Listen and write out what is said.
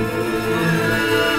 Música